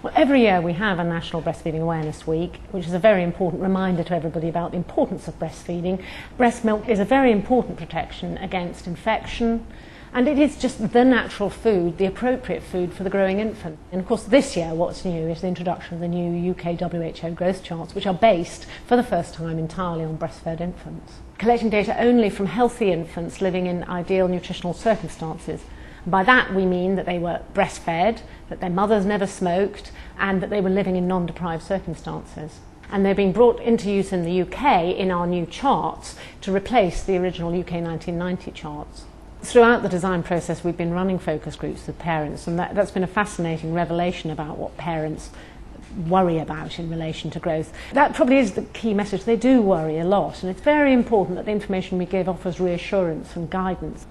Well, every year we have a National Breastfeeding Awareness Week, which is a very important reminder to everybody about the importance of breastfeeding. Breast milk is a very important protection against infection, and it is just the natural food, the appropriate food for the growing infant. And of course, this year, what's new is the introduction of the new UK WHO growth charts, which are based for the first time entirely on breastfed infants. Collecting data only from healthy infants living in ideal nutritional circumstances by that we mean that they were breastfed, that their mothers never smoked, and that they were living in non-deprived circumstances. And they're being brought into use in the UK in our new charts to replace the original UK 1990 charts. Throughout the design process, we've been running focus groups with parents, and that, that's been a fascinating revelation about what parents worry about in relation to growth. That probably is the key message. They do worry a lot, and it's very important that the information we give offers reassurance and guidance.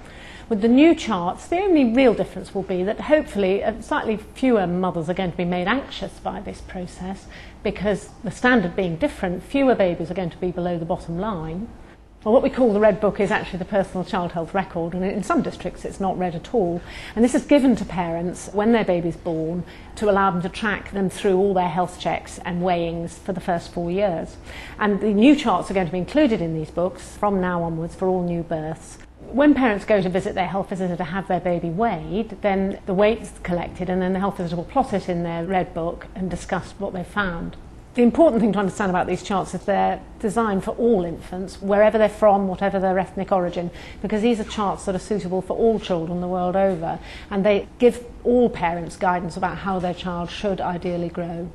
With the new charts, the only real difference will be that hopefully uh, slightly fewer mothers are going to be made anxious by this process because the standard being different, fewer babies are going to be below the bottom line. Well, what we call the Red Book is actually the personal child health record, and in some districts it's not red at all. And this is given to parents when their baby's born to allow them to track them through all their health checks and weighings for the first four years. And the new charts are going to be included in these books from now onwards for all new births. When parents go to visit their health visitor to have their baby weighed, then the weight's collected and then the health visitor will plot it in their red book and discuss what they've found. The important thing to understand about these charts is they're designed for all infants, wherever they're from, whatever their ethnic origin, because these are charts that are suitable for all children the world over, and they give all parents guidance about how their child should ideally grow.